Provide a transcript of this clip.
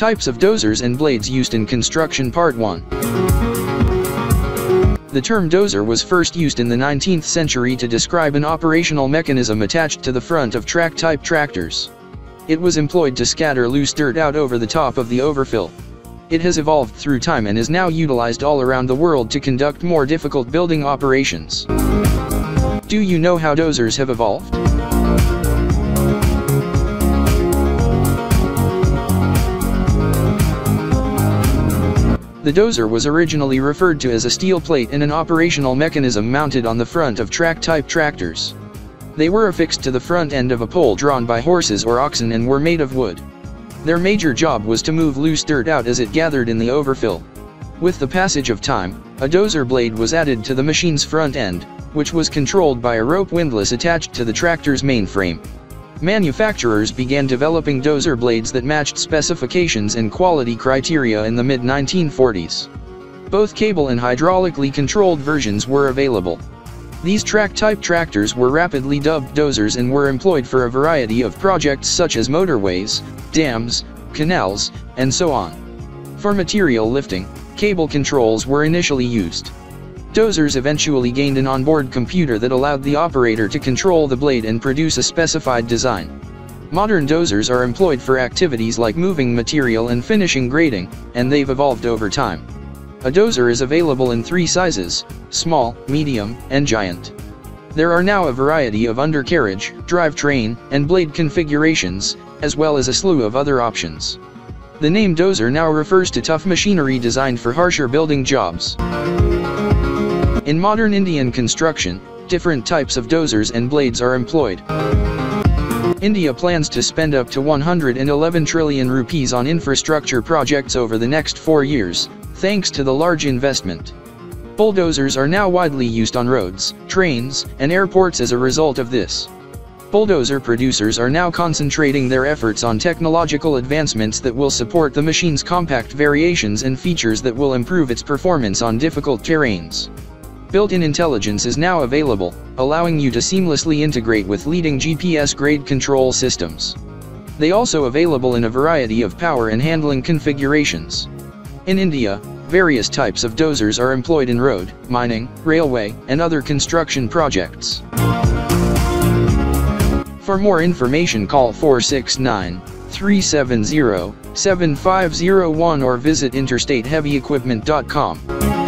Types of dozers and blades used in construction Part 1 The term dozer was first used in the 19th century to describe an operational mechanism attached to the front of track-type tractors. It was employed to scatter loose dirt out over the top of the overfill. It has evolved through time and is now utilized all around the world to conduct more difficult building operations. Do you know how dozers have evolved? The dozer was originally referred to as a steel plate in an operational mechanism mounted on the front of track-type tractors. They were affixed to the front end of a pole drawn by horses or oxen and were made of wood. Their major job was to move loose dirt out as it gathered in the overfill. With the passage of time, a dozer blade was added to the machine's front end, which was controlled by a rope windlass attached to the tractor's main frame. Manufacturers began developing dozer blades that matched specifications and quality criteria in the mid-1940s. Both cable and hydraulically controlled versions were available. These track-type tractors were rapidly dubbed dozers and were employed for a variety of projects such as motorways, dams, canals, and so on. For material lifting, cable controls were initially used. Dozers eventually gained an onboard computer that allowed the operator to control the blade and produce a specified design. Modern dozers are employed for activities like moving material and finishing grading, and they've evolved over time. A dozer is available in three sizes, small, medium, and giant. There are now a variety of undercarriage, drivetrain, and blade configurations, as well as a slew of other options. The name dozer now refers to tough machinery designed for harsher building jobs. In modern Indian construction, different types of dozers and blades are employed. India plans to spend up to 111 trillion rupees on infrastructure projects over the next four years, thanks to the large investment. Bulldozers are now widely used on roads, trains, and airports as a result of this. Bulldozer producers are now concentrating their efforts on technological advancements that will support the machine's compact variations and features that will improve its performance on difficult terrains. Built-in intelligence is now available, allowing you to seamlessly integrate with leading GPS-grade control systems. They also available in a variety of power and handling configurations. In India, various types of dozers are employed in road, mining, railway, and other construction projects. For more information call 469-370-7501 or visit interstateheavyequipment.com.